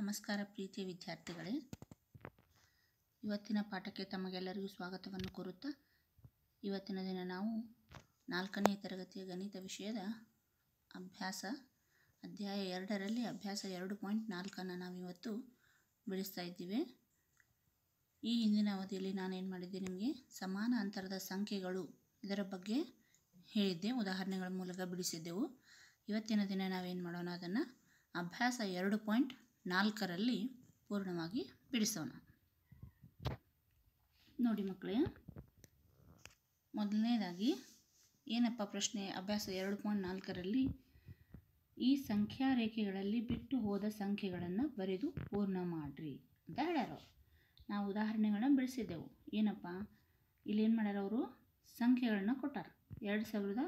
ನಮಸ್ಕಾರ ಪ್ರೀತಿಯ ವಿದ್ಯಾರ್ಥಿಗಳೇ. ಇವತ್ತಿನ ಪಾಠಕ್ಕೆ ತಮಗೆಲ್ಲರಿಗೂ ಸ್ವಾಗತವನ್ನು ಕೋರುತ್ತಾ, ಇವತ್ತಿನ ದಿನ ನಾವು ನಾಲ್ಕನೇ ತರಗತಿಯ ಗಣಿತ ವಿಷಯದ ಅಭ್ಯಾಸ, ಅಧ್ಯಾಯ ಎರಡರಲ್ಲಿ ಅಭ್ಯಾಸ ಎರಡು ಪಾಯಿಂಟ್ ನಾಲ್ಕನ್ನು ನಾವಿವತ್ತು ಬಿಡಿಸ್ತಾ ಇದ್ದೀವಿ. ಈ ಹಿಂದಿನ ಅವಧಿಯಲ್ಲಿ ನಾನೇನು ಮಾಡಿದ್ದೆ ನಿಮಗೆ, ಸಮಾನ ಅಂತರದ ಸಂಖ್ಯೆಗಳು ಇದರ ಬಗ್ಗೆ ಹೇಳಿದ್ದೆ, ಉದಾಹರಣೆಗಳ ಮೂಲಕ ಬಿಡಿಸಿದ್ದೆವು. ಇವತ್ತಿನ ದಿನ ನಾವೇನು ಮಾಡೋಣ, ಅದನ್ನು ಅಭ್ಯಾಸ ಎರಡು ಪಾಯಿಂಟ್ ನಾಲ್ಕರಲ್ಲಿ ಪೂರ್ಣವಾಗಿ ಬಿಡಿಸೋಣ. ನೋಡಿ ಮಕ್ಕಳೇ, ಮೊದಲನೇದಾಗಿ ಏನಪ್ಪ ಪ್ರಶ್ನೆ? ಅಭ್ಯಾಸ ಎರಡು ಪಾಯಿಂಟ್ ನಾಲ್ಕರಲ್ಲಿ ಈ ಸಂಖ್ಯಾ ರೇಖೆಗಳಲ್ಲಿ ಬಿಟ್ಟು ಹೋದ ಸಂಖ್ಯೆಗಳನ್ನು ಬರೆದು ಪೂರ್ಣ ಮಾಡಿರಿ ಅಂತ ಹೇಳ್ಯಾರ. ನಾವು ಉದಾಹರಣೆಗಳನ್ನ ಬಿಡಿಸಿದ್ದೆವು. ಏನಪ್ಪ? ಇಲ್ಲಿ ಏನು ಮಾಡ್ಯಾರ ಅವರು? ಸಂಖ್ಯೆಗಳನ್ನ ಕೊಟ್ಟಾರ. ಎರಡು ಸಾವಿರದ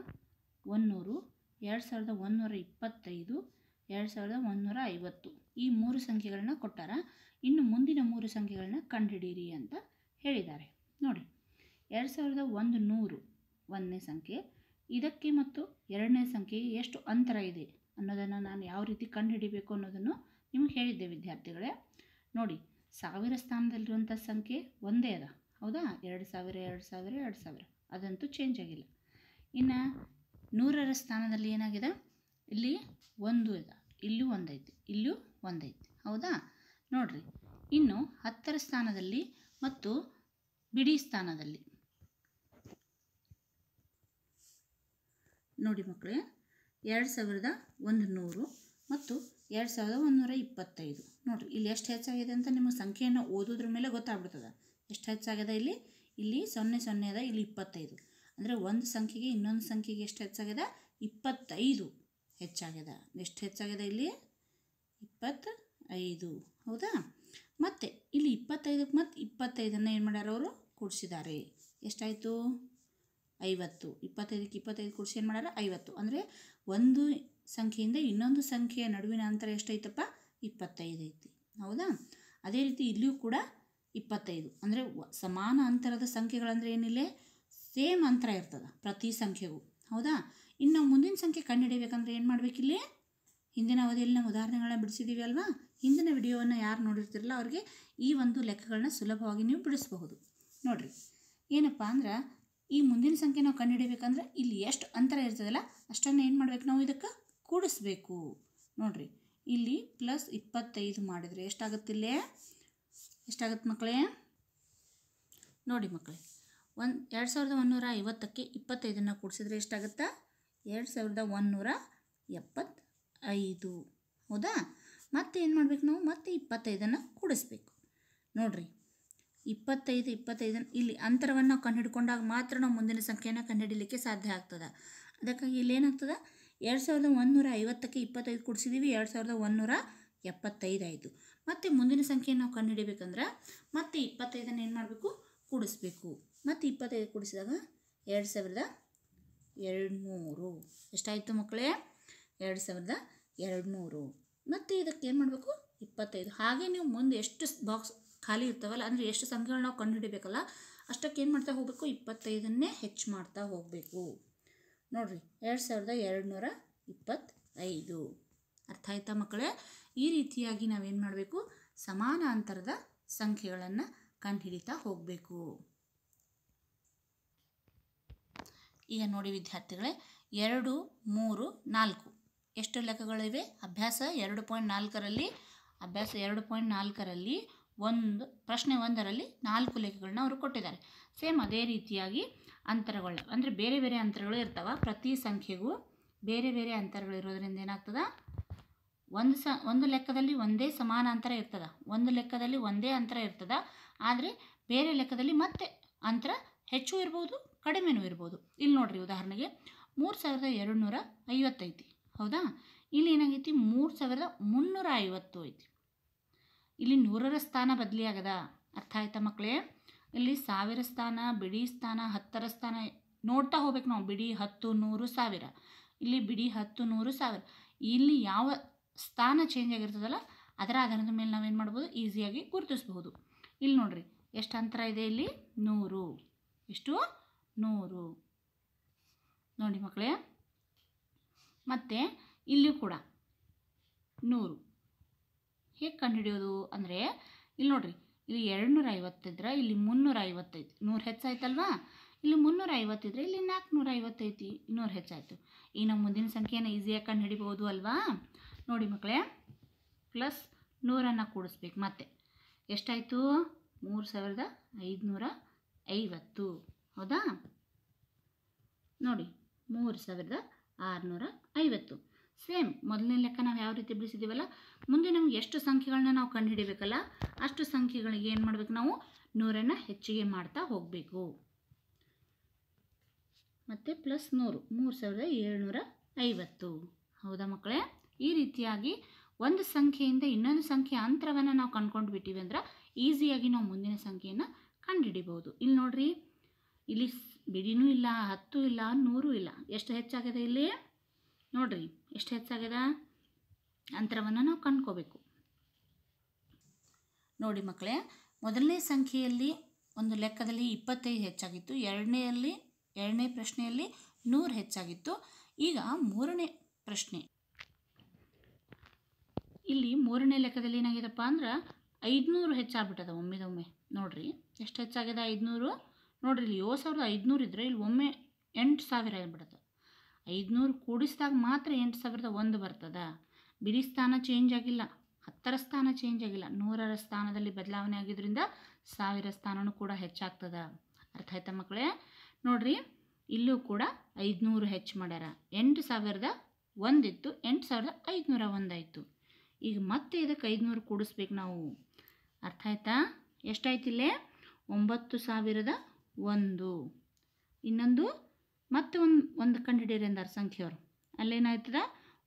ಒಂದುನೂರು, ಎರಡು ಸಾವಿರದ ಒಂದುನೂರ ಇಪ್ಪತ್ತೈದು ಎರಡು ಸಾವಿರದ ಒಂದುನೂರ ಐವತ್ತು. ಈ ಮೂರು ಸಂಖ್ಯೆಗಳನ್ನ ಕೊಟ್ಟಾರ. ಇನ್ನು ಮುಂದಿನ ಮೂರು ಸಂಖ್ಯೆಗಳನ್ನ ಕಂಡುಹಿಡಿಯಿರಿ ಅಂತ ಹೇಳಿದ್ದಾರೆ. ನೋಡಿ, ಎರಡು ಸಾವಿರದ ಒಂದು ನೂರು ಒಂದನೇ ಸಂಖ್ಯೆ, ಇದಕ್ಕೆ ಮತ್ತು ಎರಡನೇ ಸಂಖ್ಯೆಗೆ ಎಷ್ಟು ಅಂತರ ಇದೆ ಅನ್ನೋದನ್ನು ನಾನು ಯಾವ ರೀತಿ ಕಂಡುಹಿಡಿಬೇಕು ಅನ್ನೋದನ್ನು ನಿಮಗೆ ಹೇಳಿದ್ದೆ ವಿದ್ಯಾರ್ಥಿಗಳೇ. ನೋಡಿ, ಸಾವಿರ ಸ್ಥಾನದಲ್ಲಿರುವಂಥ ಸಂಖ್ಯೆ ಒಂದೇ ಅದ. ಹೌದಾ? ಎರಡು ಸಾವಿರ ಎರಡು ಸಾವಿರ ಎರಡು ಸಾವಿರ. ಅದಂತೂ ಚೇಂಜ್ ಆಗಿಲ್ಲ. ಇನ್ನು ನೂರರ ಸ್ಥಾನದಲ್ಲಿ ಏನಾಗಿದೆ? ಇಲ್ಲಿ ಒಂದು ಇದೆ. ಇಲ್ಲೂ ಒಂದೈತಿ ಇಲ್ಲೂ ಒಂದೈತಿ. ಹೌದಾ? ನೋಡ್ರಿ, ಇನ್ನು ಹತ್ತರ ಸ್ಥಾನದಲ್ಲಿ ಮತ್ತು ಬಿಡಿ ಸ್ಥಾನದಲ್ಲಿ. ನೋಡಿ ಮಕ್ಕಳೇ, ಎರಡು ಸಾವಿರದ ಒಂದು ನೂರು ಮತ್ತು ಎರಡು ಸಾವಿರದ ಒಂದುನೂರ ಇಪ್ಪತ್ತೈದು. ನೋಡಿರಿ, ಇಲ್ಲಿ ಎಷ್ಟು ಹೆಚ್ಚಾಗಿದೆ ಅಂತ ನಿಮಗೆ ಸಂಖ್ಯೆಯನ್ನು ಓದೋದ್ರ ಮೇಲೆ ಗೊತ್ತಾಗ್ಬಿಡ್ತದೆ. ಎಷ್ಟು ಹೆಚ್ಚಾಗಿದೆ ಇಲ್ಲಿ? ಇಲ್ಲಿ ಸೊನ್ನೆ ಸೊನ್ನೆ ಅದ ಇಲ್ಲಿ ಇಪ್ಪತ್ತೈದು. ಅಂದರೆ ಒಂದು ಸಂಖ್ಯೆಗೆ ಇನ್ನೊಂದು ಸಂಖ್ಯೆಗೆ ಎಷ್ಟು ಹೆಚ್ಚಾಗಿದೆ? ಇಪ್ಪತ್ತೈದು. ಹೆಚ್ಚಾಗಿದೆ ಎಷ್ಟು ಹೆಚ್ಚಾಗಿದೆ ಇಲ್ಲಿ? ಇಪ್ಪತ್ತ ಐದು ಹೌದಾ? ಮತ್ತು ಇಲ್ಲಿ ಇಪ್ಪತ್ತೈದಕ್ಕೆ ಮತ್ತು ಇಪ್ಪತ್ತೈದನ್ನು ಏನು ಮಾಡ್ಯಾರ ಅವರು? ಕೂಡಿಸಿದ್ದಾರೆ ಎಷ್ಟಾಯಿತು? ಐವತ್ತು. ಇಪ್ಪತ್ತೈದಕ್ಕೆ ಇಪ್ಪತ್ತೈದು ಕೂಡಿಸಿ ಏನು ಮಾಡ್ಯಾರ? ಐವತ್ತು. ಅಂದರೆ ಒಂದು ಸಂಖ್ಯೆಯಿಂದ ಇನ್ನೊಂದು ಸಂಖ್ಯೆಯ ನಡುವಿನ ಅಂತರ ಎಷ್ಟೈತಪ್ಪ ಇಪ್ಪತ್ತೈದು ಐತಿ. ಹೌದಾ? ಅದೇ ರೀತಿ ಇಲ್ಲಿಯೂ ಕೂಡ ಇಪ್ಪತ್ತೈದು. ಅಂದರೆ ಸಮಾನ ಅಂತರದ ಸಂಖ್ಯೆಗಳಂದರೆ ಏನಿಲ್ಲ? ಸೇಮ್ ಅಂತರ ಇರ್ತದೆ ಪ್ರತಿ ಸಂಖ್ಯೆಗೂ. ಹೌದಾ? ಇನ್ನು ನಾವು ಮುಂದಿನ ಸಂಖ್ಯೆ ಕಂಡುಹಿಡಿಯಬೇಕಂದ್ರೆ ಏನು ಮಾಡಬೇಕಿಲ್ಲಿ ಹಿಂದಿನ ಅವಧಿಯಲ್ಲಿ ನಾವು ಉದಾಹರಣೆಗಳನ್ನ ಬಿಡಿಸಿದ್ದೀವಿ ಅಲ್ವಾ? ಹಿಂದಿನ ವಿಡಿಯೋವನ್ನು ಯಾರು ನೋಡಿರ್ತಿರಲ್ಲ ಅವ್ರಿಗೆ ಈ ಒಂದು ಲೆಕ್ಕಗಳನ್ನ ಸುಲಭವಾಗಿ ನೀವು ಬಿಡಿಸಬಹುದು. ನೋಡಿರಿ, ಏನಪ್ಪ ಅಂದ್ರೆ ಈ ಮುಂದಿನ ಸಂಖ್ಯೆ ನಾವು ಕಂಡುಹಿಡಿಬೇಕಂದ್ರೆ ಇಲ್ಲಿ ಎಷ್ಟು ಅಂತರ ಇರ್ತದಲ್ಲ ಅಷ್ಟನ್ನು ಏನು ಮಾಡಬೇಕು ನಾವು ಇದಕ್ಕೆ? ಕೂಡಿಸ್ಬೇಕು. ನೋಡಿರಿ, ಇಲ್ಲಿ ಪ್ಲಸ್ ಇಪ್ಪತ್ತೈದು ಮಾಡಿದರೆ ಎಷ್ಟಾಗುತ್ತಿಲ್ಲೇ ಎಷ್ಟಾಗತ್ತೆ ಮಕ್ಕಳೇ? ನೋಡಿ ಮಕ್ಕಳೇ, ಒಂದು ಎರಡು ಸಾವಿರದ ಒಂದುನೂರ ಐವತ್ತಕ್ಕೆ ಇಪ್ಪತ್ತೈದನ್ನು ಕೂಡಿಸಿದ್ರೆ ಎಷ್ಟಾಗುತ್ತಾ? ಎರಡು ಸಾವಿರದ ಒಂದುನೂರ ಎಪ್ಪತ್ತೈದು. ಹೌದಾ? ಮತ್ತೆ ಏನು ಮಾಡಬೇಕು ನಾವು? ಮತ್ತೆ ಇಪ್ಪತ್ತೈದನ್ನು ಕೂಡಿಸ್ಬೇಕು. ನೋಡಿರಿ. ಇಪ್ಪತ್ತೈದು ಇಪ್ಪತ್ತೈದನ್ನು ಇಲ್ಲಿ ಅಂತರವನ್ನು ಕಂಡುಹಿಡ್ಕೊಂಡಾಗ ಮಾತ್ರ ನಾವು ಮುಂದಿನ ಸಂಖ್ಯೆಯನ್ನು ಕಂಡುಹಿಡಲಿಕ್ಕೆ ಸಾಧ್ಯ ಆಗ್ತದೆ. ಅದಕ್ಕಾಗಿ ಇಲ್ಲಿ ಏನಾಗ್ತದೆ? ಎರಡು ಸಾವಿರದ ಒಂದುನೂರ ಐವತ್ತಕ್ಕೆ ಇಪ್ಪತ್ತೈದು ಕೂಡಿಸಿದ್ದೀವಿ ಎರಡು ಸಾವಿರದ ಒಂದುನೂರ ಎಪ್ಪತ್ತೈದು ಆಯಿತು. ಮತ್ತು ಮುಂದಿನ ಸಂಖ್ಯೆಯನ್ನು ನಾವು ಕಂಡುಹಿಡಿಬೇಕಂದ್ರೆ ಮತ್ತೆ ಇಪ್ಪತ್ತೈದನ್ನು ಏನು ಮಾಡಬೇಕು? ಕೂಡಿಸ್ಬೇಕು. ಮತ್ತು ಇಪ್ಪತ್ತೈದು ಕೂಡಿಸಿದಾಗ ಎರಡು ಸಾವಿರದ ಎರಡು ಮೂರು ಎಷ್ಟಾಯಿತು ಮಕ್ಕಳೇ? ಎರಡು ಸಾವಿರದ ಎರಡು ನೂರು ಮತ್ತು ಇದಕ್ಕೆ ಏನು ಮಾಡಬೇಕು? ಇಪ್ಪತ್ತೈದು. ಹಾಗೆ ನೀವು ಮುಂದೆ ಎಷ್ಟು ಬಾಕ್ಸ್ ಖಾಲಿ ಇರ್ತಾವಲ್ಲ, ಅಂದರೆ ಎಷ್ಟು ಸಂಖ್ಯೆಗಳು ನಾವು ಕಂಡುಹಿಡಿಬೇಕಲ್ಲ, ಅಷ್ಟಕ್ಕೆ ಏನು ಮಾಡ್ತಾ ಹೋಗಬೇಕು? ಇಪ್ಪತ್ತೈದನ್ನೇ ಹೆಚ್ಚು ಮಾಡ್ತಾ ಹೋಗಬೇಕು. ನೋಡಿರಿ, ಎರಡು ಸಾವಿರದ ಎರಡು ನೂರ ಇಪ್ಪತ್ತೈದು. ಅರ್ಥ ಆಯ್ತಾ ಮಕ್ಕಳೇ? ಈ ರೀತಿಯಾಗಿ ನಾವೇನು ಮಾಡಬೇಕು? ಸಮಾನಾಂತರದ ಸಂಖ್ಯೆಗಳನ್ನು ಕಂಡುಹಿಡಿತಾ ಹೋಗಬೇಕು. ಈಗ ನೋಡಿ ವಿದ್ಯಾರ್ಥಿಗಳೇ, ಎರಡು, ಮೂರು, ನಾಲ್ಕು. ಎಷ್ಟು ಲೆಕ್ಕಗಳಿವೆ? ಅಭ್ಯಾಸ ಎರಡು ಪಾಯಿಂಟ್ ನಾಲ್ಕರಲ್ಲಿ, ಅಭ್ಯಾಸ ಎರಡು ಪಾಯಿಂಟ್ ನಾಲ್ಕರಲ್ಲಿ ಒಂದು, ಪ್ರಶ್ನೆ ಒಂದರಲ್ಲಿ ನಾಲ್ಕು ಲೆಕ್ಕಗಳನ್ನ ಅವರು ಕೊಟ್ಟಿದ್ದಾರೆ. ಸೇಮ್ ಅದೇ ರೀತಿಯಾಗಿ ಅಂತರಗಳು, ಅಂದರೆ ಬೇರೆ ಬೇರೆ ಅಂತರಗಳು ಇರ್ತಾವ. ಪ್ರತಿ ಸಂಖ್ಯೆಗೂ ಬೇರೆ ಬೇರೆ ಅಂತರಗಳು ಇರೋದ್ರಿಂದ ಏನಾಗ್ತದೆ? ಒಂದು ಸ, ಒಂದು ಲೆಕ್ಕದಲ್ಲಿ ಒಂದೇ ಸಮಾನ ಅಂತರ ಇರ್ತದೆ. ಒಂದು ಲೆಕ್ಕದಲ್ಲಿ ಒಂದೇ ಅಂತರ ಇರ್ತದೆ. ಆದರೆ ಬೇರೆ ಲೆಕ್ಕದಲ್ಲಿ ಮತ್ತೆ ಅಂತರ ಹೆಚ್ಚು ಇರ್ಬೋದು. ಕಡಿಮೆನೂ ಇರ್ಬೋದು. ಇಲ್ಲಿ ನೋಡ್ರಿ ಉದಾಹರಣೆಗೆ ಮೂರು ಸಾವಿರದ ಎರಡು ನೂರ ಐವತ್ತೈತಿ. ಹೌದಾ? ಇಲ್ಲಿ ಏನಾಗೈತಿ? ಮೂರು ಸಾವಿರದ ಮುನ್ನೂರ ಐವತ್ತು ಐತಿ. ಇಲ್ಲಿ ನೂರರ ಸ್ಥಾನ ಬದಲಿ ಅರ್ಥ ಆಯ್ತಾ ಮಕ್ಕಳೇ ಇಲ್ಲಿ ಸಾವಿರ ಸ್ಥಾನ, ಬಿಡಿ ಸ್ಥಾನ, ಹತ್ತರ ಸ್ಥಾನ, ನೋಡ್ತಾ ಹೋಗ್ಬೇಕು ನಾವು. ಬಿಡಿ ಹತ್ತು, ನೂರು, ಸಾವಿರ. ಇಲ್ಲಿ ಬಿಡಿ ಹತ್ತು, ನೂರು, ಸಾವಿರ. ಇಲ್ಲಿ ಯಾವ ಸ್ಥಾನ ಚೇಂಜ್ ಆಗಿರ್ತದಲ್ಲ, ಅದರ ಆಧಾರದ ಮೇಲೆ ನಾವೇನು ಮಾಡ್ಬೋದು? ಈಸಿಯಾಗಿ ಗುರುತಿಸ್ಬೋದು ಇಲ್ಲಿ ನೋಡ್ರಿ, ಎಷ್ಟು ಅಂತರ ಇದೆ ಇಲ್ಲಿ? ನೂರು. ಎಷ್ಟು? ನೂರು. ನೋಡಿ ಮಕ್ಕಳೇ, ಮತ್ತು ಇಲ್ಲಿಯೂ ಕೂಡ ನೂರು. ಹೇಗೆ ಕಂಡುಹಿಡಿಯೋದು ಅಂದರೆ, ಇಲ್ಲಿ ನೋಡಿರಿ, ಇಲ್ಲಿ ಎರಡುನೂರ ಐವತ್ತಿದ್ರೆ ಇಲ್ಲಿ ಮುನ್ನೂರ ಐವತ್ತೈತಿ ನೂರು ಹೆಚ್ಚಾಯ್ತಲ್ವಾ? ಇಲ್ಲಿ ಮುನ್ನೂರ ಐವತ್ತಿದ್ರೆ ಇಲ್ಲಿ ನಾಲ್ಕುನೂರ ಐವತ್ತೈತಿ ಇನ್ನೂರು ಹೆಚ್ಚಾಯಿತು. ಈಗ ನಮ್ಮ ಮುಂದಿನ ಸಂಖ್ಯೆಯನ್ನು ಈಸಿಯಾಗಿ ಕಂಡು ಹಿಡಿಬೋದು ಅಲ್ವಾ? ನೋಡಿ ಮಕ್ಕಳೇ ಪ್ಲಸ್ ನೂರನ್ನು ಕೂಡಿಸ್ಬೇಕು. ಮತ್ತೆ, ಎಷ್ಟಾಯಿತು? ಮೂರು ಸಾವಿರದ ಐದುನೂರ ಐವತ್ತು. ಹೌದಾ? ನೋಡಿ, ಮೂರು ಸಾವಿರದ ಆರುನೂರ ಐವತ್ತು. ಸೇಮ್, ಮೊದಲನೇ ಲೆಕ್ಕ ನಾವು ಯಾವ ರೀತಿ ಬಿಡಿಸಿದ್ದೀವಲ್ಲ ಮುಂದೆ ನಮ್ಗೆ ಎಷ್ಟು ಸಂಖ್ಯೆಗಳನ್ನ ನಾವು ಕಂಡುಹಿಡಿಬೇಕಲ್ಲ, ಅಷ್ಟು ಸಂಖ್ಯೆಗಳಿಗೆ ಏನು ಮಾಡಬೇಕು ನಾವು? ನೂರನ್ನು ಹೆಚ್ಚಿಗೆ ಮಾಡ್ತಾ ಹೋಗಬೇಕು. ಮತ್ತು ಪ್ಲಸ್ ನೂರು ಮೂರು ಸಾವಿರದ ಏಳ್ನೂರ ಐವತ್ತು. ಹೌದಾ ಮಕ್ಕಳೇ? ಈ ರೀತಿಯಾಗಿ ಒಂದು ಸಂಖ್ಯೆಯಿಂದ ಇನ್ನೊಂದು ಸಂಖ್ಯೆ ಅಂತರವನ್ನು ನಾವು ಕಂಡ್ಕೊಂಡು ಬಿಟ್ಟಿವಿ ಅಂದ್ರೆ, ಈಸಿಯಾಗಿ ನಾವು ಮುಂದಿನ ಸಂಖ್ಯೆಯನ್ನು ಕಂಡುಹಿಡಿಬೋದು. ಇಲ್ಲಿ ನೋಡ್ರಿ ಇಲ್ಲಿ ಬಿಡಿನೂ ಇಲ್ಲ, ಹತ್ತು ಇಲ್ಲ, ನೂರು ಇಲ್ಲ. ಎಷ್ಟು ಹೆಚ್ಚಾಗಿದೆ ಇಲ್ಲಿ? ನೋಡ್ರಿ, ಎಷ್ಟು ಹೆಚ್ಚಾಗಿದೆ ಅಂತರವನ್ನು ನಾವು ಕಂಡ್ಕೋಬೇಕು. ನೋಡಿ ಮಕ್ಕಳೇ, ಮೊದಲನೇ ಸಂಖ್ಯೆಯಲ್ಲಿ ಒಂದು ಲೆಕ್ಕದಲ್ಲಿ ಇಪ್ಪತ್ತೈದು ಹೆಚ್ಚಾಗಿತ್ತು, ಎರಡನೆಯಲ್ಲಿ, ಎರಡನೇ ಪ್ರಶ್ನೆಯಲ್ಲಿ ನೂರು ಹೆಚ್ಚಾಗಿತ್ತು. ಈಗ ಮೂರನೇ ಪ್ರಶ್ನೆ. ಇಲ್ಲಿ ಮೂರನೇ ಲೆಕ್ಕದಲ್ಲಿ ಏನಾಗಿದೆಪ್ಪ ಅಂದ್ರೆ ಐದುನೂರು ಹೆಚ್ಚಾಗ್ಬಿಟ್ಟದ ಒಮ್ಮೆದೊಮ್ಮೆ. ನೋಡ್ರಿ, ಎಷ್ಟು ಹೆಚ್ಚಾಗಿದೆ ಐದುನೂರು? ನೋಡ್ರಿ ಇಲ್ಲಿ ಏಳು ಸಾವಿರದ ಐದುನೂರು ಇದ್ದರೆ ಇಲ್ಲಿ ಒಮ್ಮೆ ಎಂಟು ಸಾವಿರ ಆಗಿಬಿಡುತ್ತೆ. ಐದುನೂರು ಕೂಡಿಸಿದಾಗ ಮಾತ್ರ ಎಂಟು ಸಾವಿರದ ಒಂದು ಬರ್ತದೆ. ಬಿಡಿ ಸ್ಥಾನ ಚೇಂಜ್ ಆಗಿಲ್ಲ. ಹತ್ತರ ಸ್ಥಾನ ಚೇಂಜ್ ಆಗಿಲ್ಲ. ನೂರರ ಸ್ಥಾನದಲ್ಲಿ ಬದಲಾವಣೆ ಆಗಿದ್ದರಿಂದ ಸಾವಿರ ಸ್ಥಾನವೂ ಕೂಡ ಹೆಚ್ಚಾಗ್ತದ. ಅರ್ಥ ಆಯ್ತಾ ಮಕ್ಕಳೇ? ನೋಡಿರಿ, ಇಲ್ಲೂ ಕೂಡ ಐದುನೂರು ಹೆಚ್ಚು ಮಾಡ್ಯಾರ. ಎಂಟು ಸಾವಿರದ ಒಂದಿತ್ತು, ಎಂಟು ಸಾವಿರದ ಐದುನೂರ ಒಂದಾಯಿತು. ಈಗ ಮತ್ತೆ ಇದಕ್ಕೆ ಐದುನೂರು ಕೂಡಿಸ್ಬೇಕು ನಾವು? ಅರ್ಥ ಆಯ್ತಾ? ಎಷ್ಟಾಯ್ತಿಲ್ಲೇ? ಒಂಬತ್ತು ಸಾವಿರದ ಒಂದು. ಇನ್ನೊಂದು, ಮತ್ತೆ ಒಂದು ಒಂದು ಕಂಡುಹಿಡಿಯಿರಿ ಅಂದಾರ ಸಂಖ್ಯೆಯವರು ಅಲ್ಲೇನಾಯ್ತದ?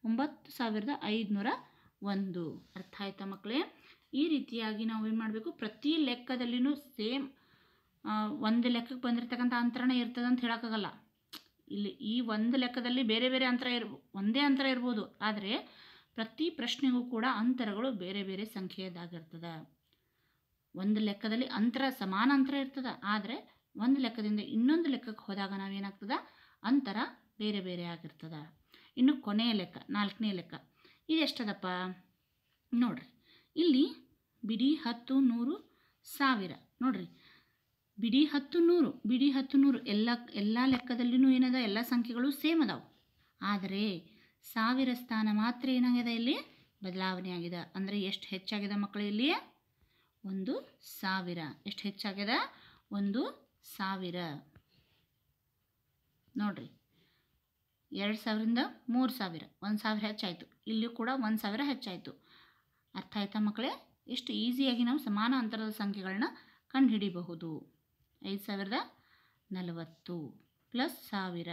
ಒಂಬತ್ತು ಸಾವಿರದ ಐದುನೂರ ಒಂದು. ಅರ್ಥ ಆಯ್ತಾ ಮಕ್ಕಳೇ? ಈ ರೀತಿಯಾಗಿ ನಾವು ಏನು ಮಾಡಬೇಕು? ಪ್ರತಿ ಲೆಕ್ಕದಲ್ಲಿನೂ ಸೇಮ್ ಒಂದು ಲೆಕ್ಕಕ್ಕೆ ಬಂದಿರತಕ್ಕಂಥ ಅಂತರನೇ ಇರ್ತದೆ ಅಂತ ಹೇಳೋಕ್ಕಾಗಲ್ಲ. ಇಲ್ಲಿ ಈ ಒಂದು ಲೆಕ್ಕದಲ್ಲಿ ಬೇರೆ ಬೇರೆ ಅಂತರ ಇರ್ ಒಂದೇ ಅಂತರ ಇರ್ಬೋದು. ಆದರೆ ಪ್ರತಿ ಪ್ರಶ್ನೆಗೂ ಕೂಡ ಅಂತರಗಳು ಬೇರೆ ಬೇರೆ ಸಂಖ್ಯೆಯದಾಗಿರ್ತದೆ ಒಂದು ಲೆಕ್ಕದಲ್ಲಿ ಅಂತರ ಸಮಾನ ಅಂತರ ಇರ್ತದೆ. ಆದರೆ ಒಂದು ಲೆಕ್ಕದಿಂದ ಇನ್ನೊಂದು ಲೆಕ್ಕಕ್ಕೆ ಹೋದಾಗ ನಾವೇನಾಗ್ತದೆ? ಅಂತರ ಬೇರೆ ಬೇರೆ ಆಗಿರ್ತದೆ. ಇನ್ನು ಕೊನೆಯ ಲೆಕ್ಕ, ನಾಲ್ಕನೇ ಲೆಕ್ಕ ಇದೆಷ್ಟದಪ್ಪ ನೋಡ್ರಿ, ಇಲ್ಲಿ ಬಿಡಿ ಹತ್ತು ನೂರು ಸಾವಿರ, ನೋಡ್ರಿ. ಬಿಡಿ ಹತ್ತು ನೂರು, ಬಿಡಿ ಹತ್ತು ನೂರು, ಎಲ್ಲ ಎಲ್ಲ ಲೆಕ್ಕದಲ್ಲಿನೂ ಏನದ? ಎಲ್ಲ ಸಂಖ್ಯೆಗಳು ಸೇಮ್ ಅದಾವೆ. ಆದರೆ ಸಾವಿರ ಸ್ಥಾನ ಮಾತ್ರ ಏನಾಗಿದೆ ಇಲ್ಲಿ? ಬದಲಾವಣೆ ಆಗಿದೆ. ಅಂದರೆ ಎಷ್ಟು ಹೆಚ್ಚಾಗಿದೆ ಮಕ್ಕಳು ಇಲ್ಲಿ? ಒಂದು ಸಾವಿರ. ಎಷ್ಟು ಹೆಚ್ಚಾಗಿದೆ ಒಂದು ಸಾವಿರ. ನೋಡ್ರಿ, ಎರಡು ಸಾವಿರದಿಂದ ಮೂರು ಸಾವಿರ. ಒಂದು ಸಾವಿರ ಹೆಚ್ಚಾಯಿತು. ಇಲ್ಲಿಯೂ ಕೂಡ ಒಂದು ಸಾವಿರ ಹೆಚ್ಚಾಯಿತು. ಅರ್ಥ ಆಯ್ತಾ ಮಕ್ಕಳೇ? ಎಷ್ಟು ಈಸಿಯಾಗಿ ನಾವು ಸಮಾನ ಅಂತರದ ಸಂಖ್ಯೆಗಳನ್ನ ಕಂಡುಹಿಡಿಬಹುದು. ಐದು ಸಾವಿರದ ನಲವತ್ತು ಪ್ಲಸ್ ಸಾವಿರ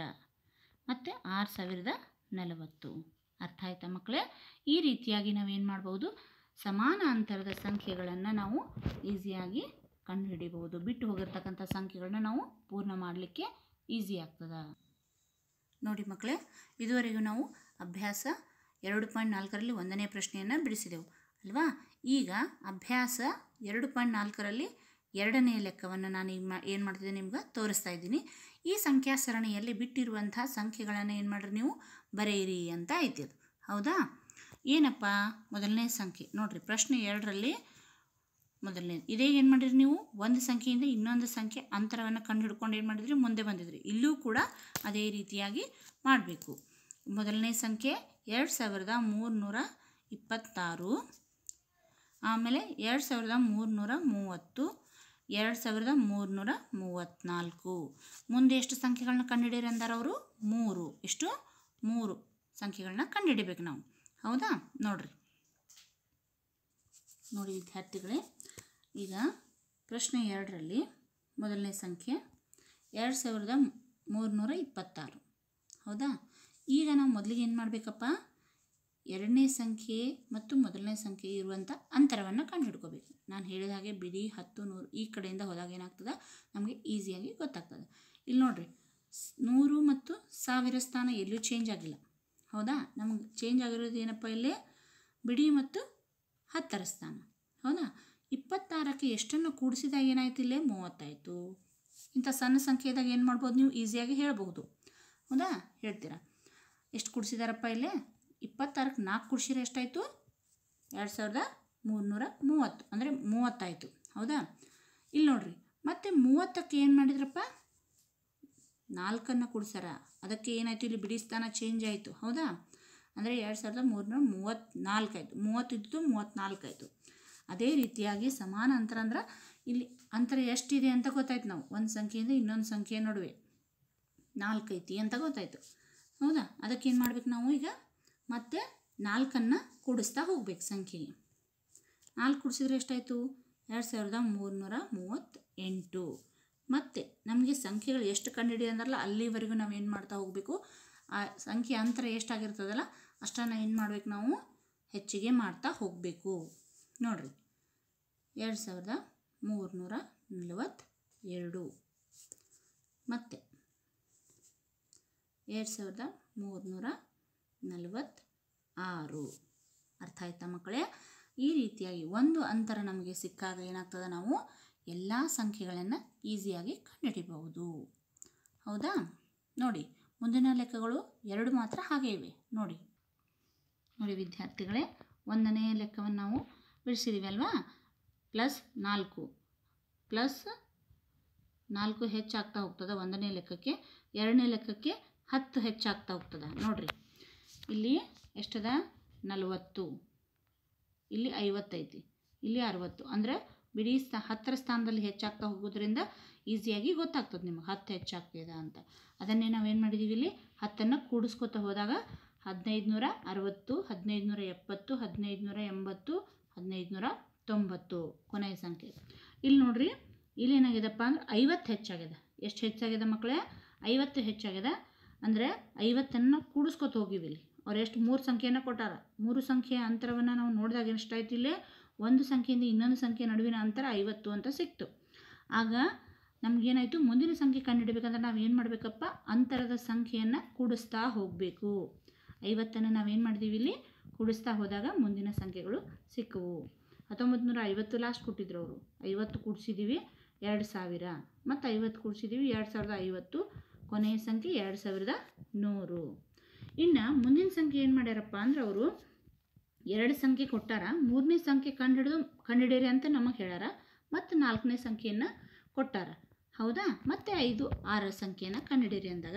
ಮತ್ತು ಆರು ಸಾವಿರದ ನಲವತ್ತು. ಅರ್ಥ ಆಯ್ತಾ ಮಕ್ಕಳೇ? ಈ ರೀತಿಯಾಗಿ ನಾವೇನು ಮಾಡ್ಬೋದು ಸಮಾನ ಅಂತರದ ಸಂಖ್ಯೆಗಳನ್ನು ನಾವು ಈಸಿಯಾಗಿ ಕಂಡುಹಿಡಿಬಹುದು ಬಿಟ್ಟು ಹೋಗಿರ್ತಕ್ಕಂಥ ಸಂಖ್ಯೆಗಳನ್ನ ನಾವು ಪೂರ್ಣ ಮಾಡಲಿಕ್ಕೆ ಈಸಿ ಆಗ್ತದೆ. ನೋಡಿ ಮಕ್ಕಳೇ ಇದುವರೆಗೂ ನಾವು ಅಭ್ಯಾಸ ಎರಡು ಪಾಯಿಂಟ್ ನಾಲ್ಕರಲ್ಲಿ ಒಂದನೇ ಪ್ರಶ್ನೆಯನ್ನು ಬಿಡಿಸಿದೆವು, ಅಲ್ವಾ? ಈಗ ಅಭ್ಯಾಸ ಎರಡು ಪಾಯಿಂಟ್ ನಾಲ್ಕರಲ್ಲಿ ಎರಡನೇ ಲೆಕ್ಕವನ್ನು ನಾನು ಈಗ ಮಾ, ಏನು ಮಾಡ್ತಿದ್ದೀನಿ ನಿಮ್ಗೆ ತೋರಿಸ್ತಾ ಇದ್ದೀನಿ. ಈ ಸಂಖ್ಯಾ ಸರಣಿಯಲ್ಲಿ ಬಿಟ್ಟಿರುವಂಥ ಸಂಖ್ಯೆಗಳನ್ನು ಏನು ಮಾಡ್ರಿ ನೀವು? ಬರೆಯಿರಿ ಅಂತ ಆಯ್ತಿದು ಹೌದಾ? ಏನಪ್ಪ? ಮೊದಲನೇ ಸಂಖ್ಯೆ. ನೋಡಿರಿ, ಪ್ರಶ್ನೆ ಎರಡರಲ್ಲಿ ಮೊದಲನೇ ಇದೇ ಏನು ಮಾಡಿದ್ರಿ ನೀವು? ಒಂದು ಸಂಖ್ಯೆಯಿಂದ ಇನ್ನೊಂದು ಸಂಖ್ಯೆ ಅಂತರವನ್ನು ಕಂಡು ಹಿಡ್ಕೊಂಡು ಏನು ಮಾಡಿದ್ರಿ? ಮುಂದೆ ಬಂದಿದ್ರಿ. ಇಲ್ಲೂ ಕೂಡ ಅದೇ ರೀತಿಯಾಗಿ ಮಾಡಬೇಕು. ಮೊದಲನೇ ಸಂಖ್ಯೆ ಎರಡು ಸಾವಿರದ ಮೂರುನೂರ ಇಪ್ಪತ್ತಾರು. ಆಮೇಲೆ ಎರಡು ಸಾವಿರದ ಮೂರುನೂರ ಮೂವತ್ತು. ಎರಡು ಸಾವಿರದ ಮೂರುನೂರ ಮೂವತ್ತ್ನಾಲ್ಕು ಮುಂದೆ ಎಷ್ಟು ಸಂಖ್ಯೆಗಳನ್ನ ಕಂಡುಹಿಡಿಯಿರಿ ಅಂದಾರೆ ಅವರು? ಮೂರು. ಎಷ್ಟು? ಮೂರು ಸಂಖ್ಯೆಗಳನ್ನ ಕಂಡುಹಿಡಿಬೇಕು ನಾವು. ಹೌದಾ? ನೋಡ್ರಿ. ನೋಡಿ ವಿದ್ಯಾರ್ಥಿಗಳೇ, ಈಗ ಪ್ರಶ್ನೆ ಎರಡರಲ್ಲಿ ಮೊದಲನೇ ಸಂಖ್ಯೆ ಎರಡು ಸಾವಿರದ ಮೂರುನೂರ ಇಪ್ಪತ್ತಾರು. ಹೌದಾ? ಈಗ ನಾವು ಮೊದಲಿಗೆ ಏನು ಮಾಡಬೇಕಪ್ಪ? ಎರಡನೇ ಸಂಖ್ಯೆ ಮತ್ತು ಮೊದಲನೇ ಸಂಖ್ಯೆ ಇರುವಂಥ ಅಂತರವನ್ನು ಕಂಡುಹಿಡ್ಕೋಬೇಕು. ನಾನು ಹೇಳಿದ ಹಾಗೆ ಬಿಡಿ, ಹತ್ತು, ನೂರು ಈ ಕಡೆಯಿಂದ ಹೋದಾಗ ಏನಾಗ್ತದೆ? ನಮಗೆ ಈಸಿಯಾಗಿ ಗೊತ್ತಾಗ್ತದೆ. ಇಲ್ಲಿ ನೋಡಿರಿ, ನೂರು ಮತ್ತು ಸಾವಿರ ಸ್ಥಾನ ಎಲ್ಲೂ ಚೇಂಜ್ ಆಗಿಲ್ಲ. ಹೌದಾ? ನಮಗೆ ಚೇಂಜ್ ಆಗಿರೋದು ಏನಪ್ಪ ಇಲ್ಲಿ? ಬಿಡಿ ಮತ್ತು ಹತ್ತರ ಸ್ಥಾನ ಹೌದಾ? ಇಪ್ಪತ್ತಾರಕ್ಕೆ ಎಷ್ಟನ್ನು ಕೂಡಿಸಿದಾಗ ಏನಾಯ್ತು? ಇಲ್ಲೇ ಮೂವತ್ತಾಯಿತು. ಇಂಥ ಸಣ್ಣ ಸಂಖ್ಯೆದಾಗ ಏನು ಮಾಡ್ಬೋದು ನೀವು? ಈಸಿಯಾಗಿ ಹೇಳ್ಬೋದು ಹೌದಾ? ಹೇಳ್ತೀರಾ? ಎಷ್ಟು ಕೂಡಿಸಿದಾರಪ್ಪ ಇಲ್ಲೇ? ಇಪ್ಪತ್ತಾರಕ್ಕೆ ನಾಲ್ಕು ಕೂಡಿಸಿದ್ರೆ ಎಷ್ಟಾಯಿತು? ಎರಡು ಸಾವಿರದ ಮೂರುನೂರ ಮೂವತ್ತು. ಅಂದರೆ ಮೂವತ್ತಾಯಿತು. ಹೌದಾ? ಇಲ್ಲಿ ನೋಡ್ರಿ. ಮತ್ತೆ ಮೂವತ್ತಕ್ಕೆ ಏನು ಮಾಡಿದ್ರಪ್ಪ? ನಾಲ್ಕನ್ನು ಕೂಡಿಸ್ಯಾರ. ಅದಕ್ಕೆ ಏನಾಯಿತು? ಇಲ್ಲಿ ಬಿಡಿ ಸ್ಥಾನ ಚೇಂಜ್ ಆಯಿತು. ಹೌದಾ? ಅಂದರೆ ಎರಡು ಸಾವಿರದ ಮೂರುನೂರ ಮೂವತ್ತ್ನಾಲ್ಕಾಯಿತು ಮೂವತ್ತಿದ್ದು ಮೂವತ್ತ್ನಾಲ್ಕಾಯಿತು ಅದೇ ರೀತಿಯಾಗಿ ಸಮಾನ ಅಂತರ ಅಂದ್ರೆ ಇಲ್ಲಿ ಅಂತರ ಎಷ್ಟಿದೆ ಅಂತ ಗೊತ್ತಾಯ್ತು ನಾವು. ಒಂದು ಸಂಖ್ಯೆಯಿಂದ ಇನ್ನೊಂದು ಸಂಖ್ಯೆ ನಡುವೆ. ನಾಲ್ಕೈತಿ ಅಂತ ಗೊತ್ತಾಯಿತು. ಹೌದಾ? ಅದಕ್ಕೆ ಏನು ಮಾಡ್ಬೇಕು ನಾವು ಈಗ? ಮತ್ತೆ ನಾಲ್ಕನ್ನು ಕೂಡಿಸ್ತಾ ಹೋಗ್ಬೇಕು ಸಂಖ್ಯೆಗೆ. ನಾಲ್ಕು ಕೂಡಿಸಿದ್ರೆ ಎಷ್ಟಾಯಿತು? ಎರಡು ಸಾವಿರದ ಮೂರುನೂರ ಮೂವತ್ತೆಂಟು. ಮತ್ತು ನಮಗೆ ಸಂಖ್ಯೆಗಳು ಎಷ್ಟು ಕಂಡುಹಿಡಿ ಅಂದ್ರಲ್ಲ, ಅಲ್ಲಿವರೆಗೂ ನಾವು ಏನು ಮಾಡ್ತಾ ಹೋಗಬೇಕು? ಆ ಸಂಖ್ಯೆ ಅಂತರ ಎಷ್ಟಾಗಿರ್ತದಲ್ಲ, ಅಷ್ಟನ್ನು ಏನು ಮಾಡ್ಬೇಕು ನಾವು? ಹೆಚ್ಚಿಗೆ ಮಾಡ್ತಾ ಹೋಗಬೇಕು. ನೋಡಿರಿ. ಎರಡು ಸಾವಿರದ ಮೂರುನೂರ ನಲವತ್ತೆರಡು. ಮತ್ತು. ಎರಡು ಸಾವಿರದ ಮೂರುನೂರ ಅರ್ಥ ಆಯ್ತಾ ಮಕ್ಕಳೇ? ಈ ರೀತಿಯಾಗಿ ಒಂದು ಅಂತರ ನಮಗೆ ಸಿಕ್ಕಾಗ ಏನಾಗ್ತದೆ ನಾವು? ಎಲ್ಲ ಸಂಖ್ಯೆಗಳನ್ನು ಈಸಿಯಾಗಿ ಕಂಡುಹಿಡಿಬಹುದು. ಹೌದಾ? ನೋಡಿ. ಮುಂದಿನ ಲೆಕ್ಕಗಳು ಎರಡು ಮಾತ್ರ ಹಾಗೆ ಇವೆ. ನೋಡಿ. ನೋಡಿ ವಿದ್ಯಾರ್ಥಿಗಳೇ ಒಂದನೇ ಲೆಕ್ಕವನ್ನು ನಾವು ಬಿಡಿಸಿದ್ದೀವಿ ಅಲ್ವಾ? ಪ್ಲಸ್ ನಾಲ್ಕು. ಪ್ಲಸ್ ನಾಲ್ಕು ಹೆಚ್ಚಾಗ್ತಾ ಹೋಗ್ತದೆ ಒಂದನೇ ಲೆಕ್ಕಕ್ಕೆ, ಎರಡನೇ ಲೆಕ್ಕಕ್ಕೆ ಹತ್ತು ಹೆಚ್ಚಾಗ್ತಾ ಹೋಗ್ತದೆ. ನೋಡಿರಿ. ಇಲ್ಲಿ ಎಷ್ಟದ? ನಲವತ್ತು. ಇಲ್ಲಿ ಐವತ್ತೈತಿ. ಇಲ್ಲಿ ಅರವತ್ತು. ಅಂದರೆ ಬಿಡಿ ಸ್ಥ ಹತ್ತರ ಸ್ಥಾನದಲ್ಲಿ ಹೆಚ್ಚಾಗ್ತಾ ಹೋಗೋದ್ರಿಂದ ಈಸಿಯಾಗಿ ಗೊತ್ತಾಗ್ತದೆ ನಿಮಗೆ, ಹತ್ತು ಹೆಚ್ಚಾಗ್ತಿದೆ ಅಂತ. ಅದನ್ನೇ ನಾವೇನು ಮಾಡಿದ್ದೀವಿ ಇಲ್ಲಿ? ಹತ್ತನ್ನು ಕೂಡಿಸ್ಕೊತ ಹೋದಾಗ ಹದಿನೈದು ನೂರ ಅರವತ್ತು ಹದಿನೈದು ನೂರ ಎಪ್ಪತ್ತು ಹದಿನೈದು ನೂರ ಎಂಬತ್ತು ಹದಿನೈದು ನೂರ ತೊಂಬತ್ತು ಕೊನೆಯ ಸಂಖ್ಯೆ. ಇಲ್ಲಿ ನೋಡ್ರಿ, ಇಲ್ಲಿ ಏನಾಗಿದೆಪ್ಪ ಅಂದ್ರೆ ಐವತ್ತು ಹೆಚ್ಚಾಗಿದೆ. ಎಷ್ಟು ಹೆಚ್ಚಾಗಿದೆ ಮಕ್ಕಳೇ? ಐವತ್ತು ಹೆಚ್ಚಾಗಿದೆ. ಅಂದರೆ ಐವತ್ತನ್ನು ಕೂಡಿಸ್ಕೊತ ಹೋಗಿವಿ ಇಲ್ಲಿ. ಅವ್ರು ಎಷ್ಟು ಮೂರು ಸಂಖ್ಯೆಯನ್ನು ಕೊಟ್ಟಾರ? ಮೂರು ಸಂಖ್ಯೆಯ ಅಂತರವನ್ನು ನಾವು ನೋಡಿದಾಗ ಎಷ್ಟಾಯ್ತು ಇಲ್ಲಿ? ಒಂದು ಸಂಖ್ಯೆಯಿಂದ ಇನ್ನೊಂದು ಸಂಖ್ಯೆ ನಡುವಿನ ಅಂತರ ಐವತ್ತು ಅಂತ ಸಿಕ್ತು. ಆಗ ನಮಗೇನಾಯಿತು? ಮುಂದಿನ ಸಂಖ್ಯೆ ಕಂಡುಹಿಡಬೇಕಂದ್ರೆ ನಾವು ಏನು ಮಾಡಬೇಕಪ್ಪ? ಅಂತರದ ಸಂಖ್ಯೆಯನ್ನು ಕೂಡಿಸ್ತಾ ಹೋಗಬೇಕು. ಐವತ್ತನ್ನು ನಾವೇನು ಮಾಡಿದ್ದೀವಿ ಇಲ್ಲಿ? ಕೂಡಿಸ್ತಾ ಹೋದಾಗ ಮುಂದಿನ ಸಂಖ್ಯೆಗಳು ಸಿಕ್ಕವು ಹತ್ತೊಂಬತ್ತು ನೂರ ಐವತ್ತು ಲಾಸ್ಟ್ ಕೊಟ್ಟಿದ್ರು ಅವರು. ಐವತ್ತು ಕೂಡಿಸಿದ್ದೀವಿ ಎರಡು ಸಾವಿರ. ಮತ್ತು ಐವತ್ತು ಕೂಡಿಸಿದ್ದೀವಿ ಎರಡು ಸಾವಿರದ ಐವತ್ತು. ಕೊನೆಯ ಸಂಖ್ಯೆ ಎರಡು ಸಾವಿರದ ನೂರು. ಇನ್ನು ಮುಂದಿನ ಸಂಖ್ಯೆ ಏನು ಮಾಡ್ಯಾರಪ್ಪ ಅಂದ್ರೆ ಅವರು ಎರಡು ಸಂಖ್ಯೆ ಕೊಟ್ಟಾರ, ಮೂರನೇ ಸಂಖ್ಯೆ ಕಂಡುಹಿಡಿದು, ಕಂಡುಹಿಡಿಯಿರಿ ಅಂತ ನಮಗೆ ಹೇಳಾರ, ಮತ್ತು ನಾಲ್ಕನೇ ಸಂಖ್ಯೆಯನ್ನು ಕೊಟ್ಟಾರ. ಹೌದಾ? ಮತ್ತು ಐದು ಆರ ಸಂಖ್ಯೆಯನ್ನು ಕಂಡುಹಿಡಿಯಿರಿ ಅಂದಾಗ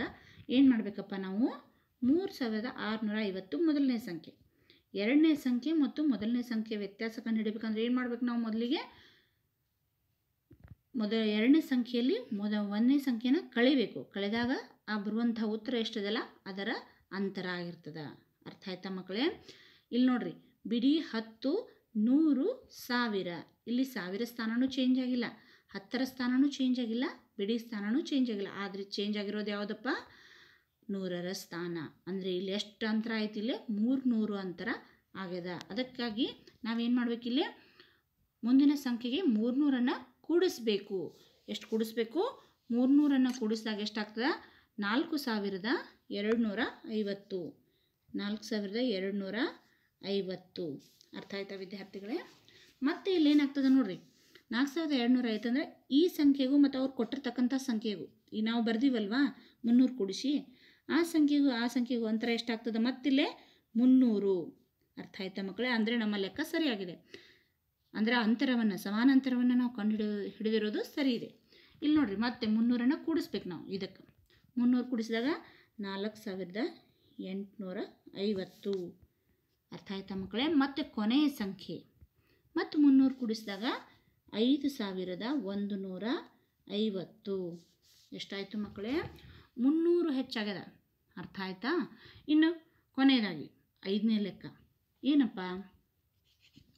ಏನು ಮಾಡಬೇಕಪ್ಪ ನಾವು? ಮೂರು ಸಾವಿರದ ಆರುನೂರ ಐವತ್ತು ಮೊದಲನೇ ಸಂಖ್ಯೆ. ಎರಡನೇ ಸಂಖ್ಯೆ ಮತ್ತು ಮೊದಲನೇ ಸಂಖ್ಯೆ ವ್ಯತ್ಯಾಸ ಕಂಡುಹಿಡಬೇಕಂದ್ರೆ ಏನು ಮಾಡ್ಬೇಕು ನಾವು ಮೊದಲಿಗೆ? ಮೊದ ಎರಡನೇ ಸಂಖ್ಯೆಯಲ್ಲಿ ಮೊದ ಒಂದನೇ ಸಂಖ್ಯೆನ ಕಳಿಬೇಕು. ಕಳೆದಾಗ ಆ ಬರುವಂಥ ಉತ್ತರ ಎಷ್ಟದಲ್ಲ? ಅದರ ಅಂತರ ಆಗಿರ್ತದೆ. ಅರ್ಥ ಆಯ್ತಾ ಮಕ್ಕಳೇ? ಇಲ್ಲಿ ನೋಡ್ರಿ, ಬಿಡಿ ಹತ್ತು ನೂರು ಸಾವಿರ. ಇಲ್ಲಿ ಸಾವಿರ ಸ್ಥಾನವೂ ಚೇಂಜ್ ಆಗಿಲ್ಲ, ಹತ್ತರ ಸ್ಥಾನವೂ ಚೇಂಜ್ ಆಗಿಲ್ಲ, ಬಿಡಿ ಸ್ಥಾನವೂ ಚೇಂಜ್ ಆಗಿಲ್ಲ. ಆದರೆ ಚೇಂಜ್ ಆಗಿರೋದು ಯಾವುದಪ್ಪ? ನೂರರ ಸ್ಥಾನ. ಅಂದರೆ ಇಲ್ಲಿ ಎಷ್ಟು ಅಂತರ ಆಯ್ತು ಇಲ್ಲಿ? ಮೂರು ನೂರು ಅಂತರ ಆಗ್ಯದ. ಅದಕ್ಕಾಗಿ ನಾವೇನು ಮಾಡ್ಬೇಕಿಲ್ಲಿ ಮುಂದಿನ ಸಂಖ್ಯೆಗೆ ಮೂರ್ನೂರನ್ನು ಕೂಡಿಸ್ಬೇಕು. ಎಷ್ಟು ಕೂಡಿಸ್ಬೇಕು? ಮೂರ್ನೂರನ್ನು ಕೂಡಿಸಿದಾಗ ಎಷ್ಟಾಗ್ತದೆ? ನಾಲ್ಕು ಸಾವಿರದ ಎರಡು ನೂರ ಐವತ್ತು. ನಾಲ್ಕು ಸಾವಿರದ ಎರಡು ನೂರ ಐವತ್ತು. ಅರ್ಥ ಆಯ್ತಾ ವಿದ್ಯಾರ್ಥಿಗಳೇ? ಮತ್ತೆ ಇಲ್ಲಿ ಏನಾಗ್ತದೆ ನೋಡ್ರಿ, ನಾಲ್ಕು ಸಾವಿರದ ಎರಡು ಐತೆ ಈ ಸಂಖ್ಯೆಗೂ ಮತ್ತು ಅವ್ರು ಕೊಟ್ಟಿರ್ತಕ್ಕಂಥ ಸಂಖ್ಯೆಗೂ. ಈ ನಾವು ಬರ್ದೀವಲ್ವಾ? ಮುನ್ನೂರು ಕೊಡಿಸಿ. ಆ ಸಂಖ್ಯೆಗೂ ಆ ಸಂಖ್ಯೆಗೂ ಅಂತರ ಎಷ್ಟಾಗ್ತದೆ? ಮತ್ತಿಲ್ಲೇ ಮುನ್ನೂರು. ಅರ್ಥ ಆಯ್ತಾ ಮಕ್ಕಳೇ? ಅಂದರೆ ನಮ್ಮ ಲೆಕ್ಕ ಸರಿಯಾಗಿದೆ. ಅಂದರೆ ಅಂತರವನ್ನು, ಸಮಾನಾಂತರವನ್ನು ನಾವು ಕಂಡು ಹಿಡಿದು ಹಿಡಿದಿರೋದು ಸರಿ ಇದೆ. ಇಲ್ಲಿ ನೋಡ್ರಿ, ಮತ್ತೆ ಮುನ್ನೂರನ್ನು ಕೂಡಿಸ್ಬೇಕು ನಾವು ಇದಕ್ಕೆ. ಮುನ್ನೂರು ಕೂಡಿಸಿದಾಗ ನಾಲ್ಕು ಸಾವಿರದ ಎಂಟುನೂರ ಐವತ್ತು. ಅರ್ಥ ಆಯ್ತಾ ಮಕ್ಕಳೇ? ಮತ್ತು ಕೊನೆಯ ಸಂಖ್ಯೆ. ಮತ್ತು ಮುನ್ನೂರು ಕೂಡಿಸಿದಾಗ ಐದು ಸಾವಿರದ ಒಂದು ನೂರ ಐವತ್ತು. ಎಷ್ಟಾಯಿತು ಮಕ್ಕಳೇ? ಮುನ್ನೂರು ಹೆಚ್ಚಾಗ್ಯದ. ಅರ್ಥ ಆಯ್ತಾ? ಇನ್ನು ಕೊನೆಯದಾಗಿ, ಐದನೇ ಲೆಕ್ಕ. ಏನಪ್ಪ?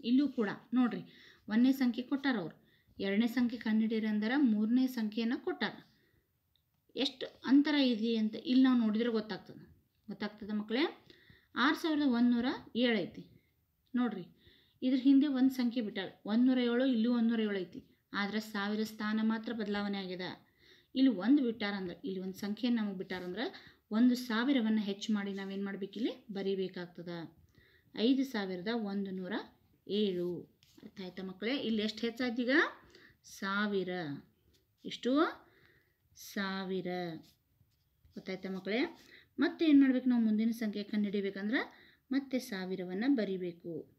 ಇಲ್ಲೂ ಕೂಡ, ನೋಡ್ರಿ, ಒಂದನೇ ಸಂಖ್ಯೆ ಕೊಟ್ಟಾರ ಅವ್ರು. ಎರಡನೇ ಸಂಖ್ಯೆ ಕಂಡುಹಿಡಿಯಿರಿ ಅಂದ್ರೆ, ಮೂರನೇ ಸಂಖ್ಯೆಯನ್ನು ಕೊಟ್ಟಾರ. ಎಷ್ಟು ಅಂತರ ಇದೆ ಅಂತ ಇಲ್ಲಿ ನಾವು ನೋಡಿದ್ರೆ ಗೊತ್ತಾಗ್ತದೆ. ಗೊತ್ತಾಗ್ತದೆ ಮಕ್ಕಳೇ? ಆರು ಸಾವಿರದ ಒಂದುನೂರ ಏಳು ಐತಿ. ನೋಡ್ರಿ, ಇದ್ರ ಹಿಂದೆ ಒಂದು ಸಂಖ್ಯೆ ಬಿಟ್ಟಾಳ. ಒಂದುನೂರ ಏಳು, ಇಲ್ಲೂ ಒಂದುನೂರ ಏಳು ಐತಿ. ಆದರೆ ಸಾವಿರ ಸ್ಥಾನ ಮಾತ್ರ ಬದಲಾವಣೆ ಆಗ್ಯದ. ಇಲ್ಲಿ ಒಂದು ಬಿಟ್ಟಾರಂದ್ರೆ ಇಲ್ಲಿ ಒಂದು ಸಂಖ್ಯೆ ನಮಗೆ ಬಿಟ್ಟಾರಂದ್ರೆ ಒಂದು ಸಾವಿರವನ್ನು ಹೆಚ್ಚು ಮಾಡಿ ನಾವೇನು ಮಾಡಬೇಕಿಲ್ಲಿ ಬರೀಬೇಕಾಗ್ತದೆ. ಐದು ಸಾವಿರದ ಒಂದು ನೂರ ಏಳು. ಅರ್ಥ ಆಯ್ತಾ ಮಕ್ಕಳೇ? ಇಲ್ಲಿ ಎಷ್ಟು ಹೆಚ್ಚಾಯ್ತೀಗ ಸಾವಿರ. ಎಷ್ಟು? ಸಾವಿರ. ಗೊತ್ತಾಯ್ತಾ ಮಕ್ಕಳೇ? ಮತ್ತೆ ಏನು ಮಾಡಬೇಕು ನಾವು ಮುಂದಿನ ಸಂಖ್ಯೆ ಕಂಡುಹಿಡಿಬೇಕಂದ್ರೆ ಮತ್ತೆ ಸಾವಿರವನ್ನು ಬರಿಬೇಕು.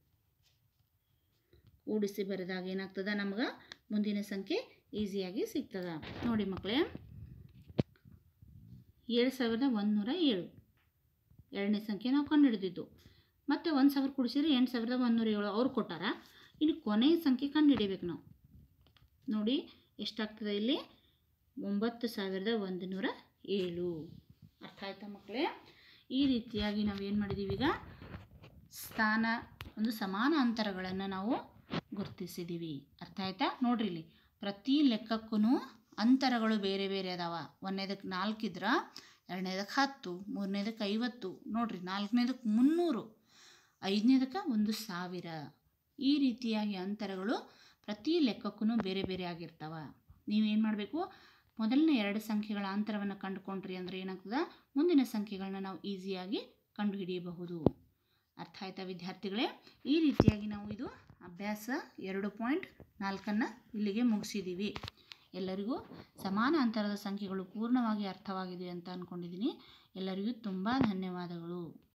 ಕೂಡಿಸಿ ಬರೆದಾಗ ಏನಾಗ್ತದ ನಮ್ಗೆ ಮುಂದಿನ ಸಂಖ್ಯೆ ಈಸಿಯಾಗಿ ಸಿಗ್ತದ. ನೋಡಿ ಮಕ್ಕಳೇ ಏಳು ಸಾವಿರದ ಒಂದುನೂರ ಏಳು. ಎರಡನೇ ಸಂಖ್ಯೆ ನಾವು ಕಂಡುಹಿಡಿದಿದ್ದು. ಮತ್ತು ಒಂದು ಸಾವಿರ ಕೂಡಿಸಿದ್ರೆ ಎಂಟು ಸಾವಿರದ ಒಂದುನೂರ ಏಳು ಅವ್ರು ಕೊಟ್ಟಾರ. ಇನ್ನು ಕೊನೆಯ ಸಂಖ್ಯೆ ಕಂಡುಹಿಡಿಬೇಕು ನಾವು. ನೋಡಿ ಎಷ್ಟಾಗ್ತದೆ ಇಲ್ಲಿ? ಒಂಬತ್ತು ಸಾವಿರದ ಒಂದು ನೂರ ಏಳು. ಅರ್ಥ ಆಯ್ತಾ ಮಕ್ಕಳೇ ಈ ರೀತಿಯಾಗಿ ನಾವು ಏನು ಮಾಡಿದ್ದೀವಿ ಈಗ? ಸ್ಥಾನ, ಒಂದು ಸಮಾನ ಅಂತರಗಳನ್ನು ನಾವು ಗುರುತಿಸಿದ್ದೀವಿ ಅರ್ಥ ಆಯ್ತಾ? ನೋಡ್ರಿ ಇಲ್ಲಿ. ಪ್ರತಿ ಲೆಕ್ಕಕ್ಕೂ ಅಂತರಗಳು ಬೇರೆ ಬೇರೆ ಅದಾವ. ಒಂದನೇದಕ್ಕೆ ನಾಲ್ಕು ಇದ್ರೆ ಎರಡನೇದಕ್ಕೆ ಹತ್ತು ಮೂರನೇದಕ್ಕೆ ಐವತ್ತು, ನೋಡ್ರಿ ನಾಲ್ಕನೇದಕ್ಕೆ ಮುನ್ನೂರು, ಐದನೇದಕ್ಕೆ ಒಂದು ಸಾವಿರ. ಈ ರೀತಿಯಾಗಿ ಅಂತರಗಳು ಪ್ರತಿ ಲೆಕ್ಕಕ್ಕೂ ಬೇರೆ ಬೇರೆ ಆಗಿರ್ತಾವ. ನೀವೇನು ಮಾಡಬೇಕು? ಮೊದಲನೇ ಎರಡು ಸಂಖ್ಯೆಗಳ ಅಂತರವನ್ನು ಕಂಡುಕೊಂಡ್ರಿ ಅಂದರೆ ಏನಾಗ್ತದೆ? ಮುಂದಿನ ಸಂಖ್ಯೆಗಳನ್ನ ನಾವು ಈಸಿಯಾಗಿ ಕಂಡುಹಿಡಿಯಬಹುದು. ಅರ್ಥ ಆಯ್ತಾ ವಿದ್ಯಾರ್ಥಿಗಳೇ? ಈ ರೀತಿಯಾಗಿ ನಾವು ಇದು ಅಭ್ಯಾಸ ಎರಡು ಪಾಯಿಂಟ್ ನಾಲ್ಕನ್ನು ಇಲ್ಲಿಗೆ ಮುಗಿಸಿದ್ದೀವಿ ಎಲ್ಲರಿಗೂ ಸಮಾನ ಅಂತರದ ಸಂಖ್ಯೆಗಳು ಪೂರ್ಣವಾಗಿ ಅರ್ಥವಾಗಿದೆ ಅಂತ ಅಂದ್ಕೊಂಡಿದ್ದೀನಿ ಎಲ್ಲರಿಗೂ ತುಂಬ ಧನ್ಯವಾದಗಳು.